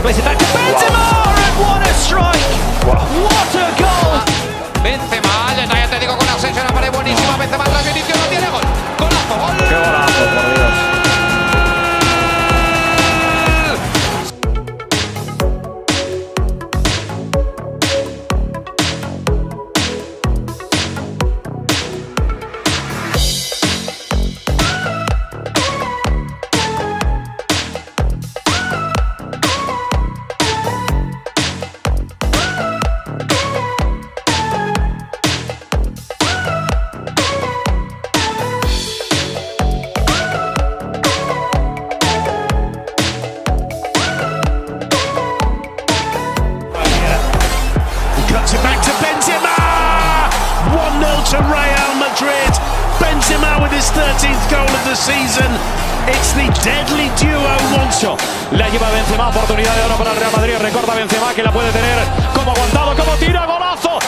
plays it back to Benzema, and what a strike! What a goal! Benzema, ya te digo con pared buenísima. Benzema Benzema with his 13th goal of the season. It's the deadly duo once La lleva Benzema, oportunidad de oro para el Real Madrid. Recorda Benzema que la puede tener como aguantado, como tira, golazo.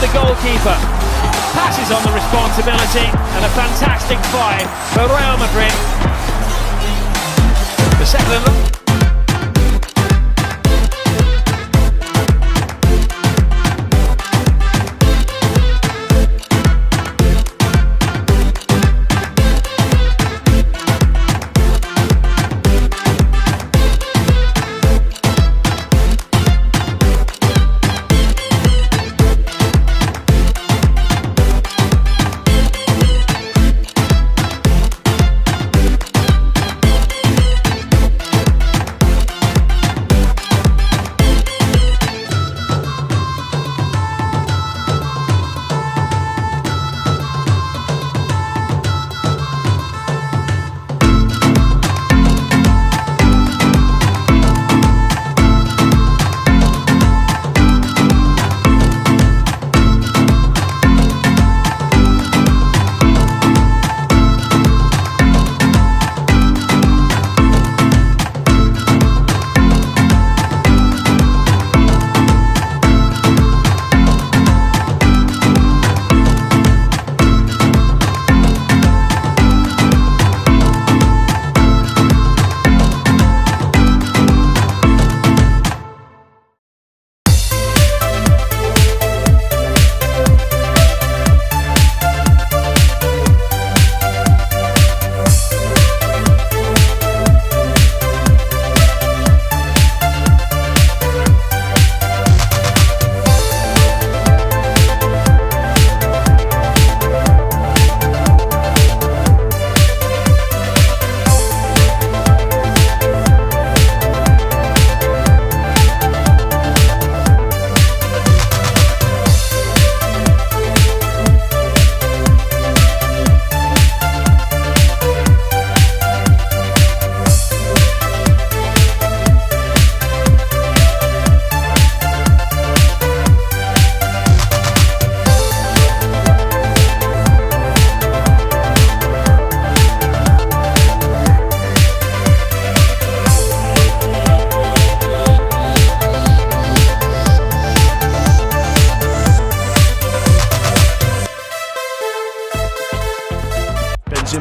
The goalkeeper. Passes on the responsibility and a fantastic five for Real Madrid. The second of them.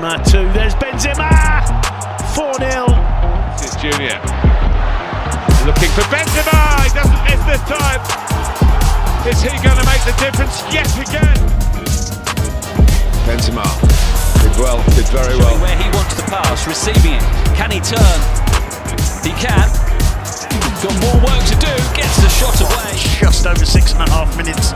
Benzema two. There's Benzema. 4 0. This is Junior. Looking for Benzema. He doesn't miss this time. Is he going to make the difference yet again? Benzema did well, did very well. Where he wants to pass, receiving it. Can he turn? He can. Got more work to do. Gets the shot away. Just over six and a half minutes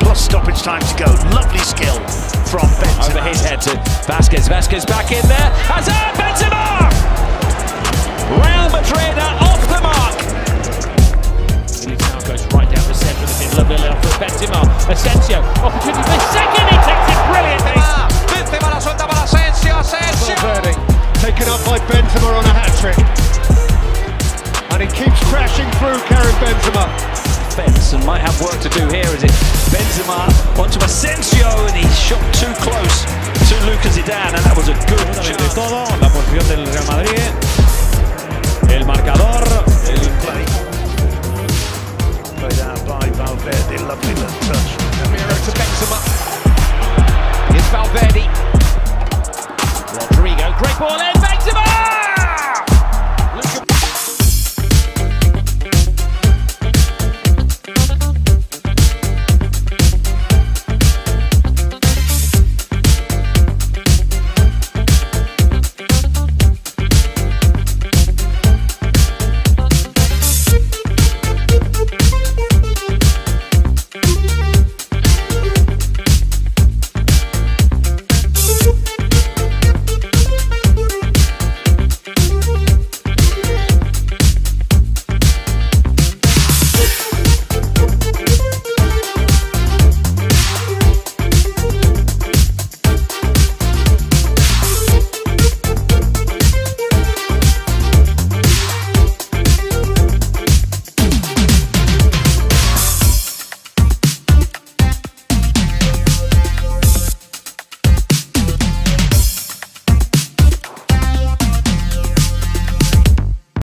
plus stoppage time to go. Lovely skill from Benzema. Over his head to Vázquez. Vázquez back in there. Hazard Benzema! Real Madrid are off the mark. Militao goes right down the centre of the middle of Villa for Benzema. Asensio, opportunity for a second, he takes it brilliantly. Ah, Benzema la suelta para Asensio, Asensio. Valverde taken up by Benzema on a hat trick. And he keeps crashing through Karim Benzema defence and might have work to do here as it Benzema onto Asensio and he shot too close to Lucas Zidane and that was a good chance. La posición del Real Madrid, el marcador, el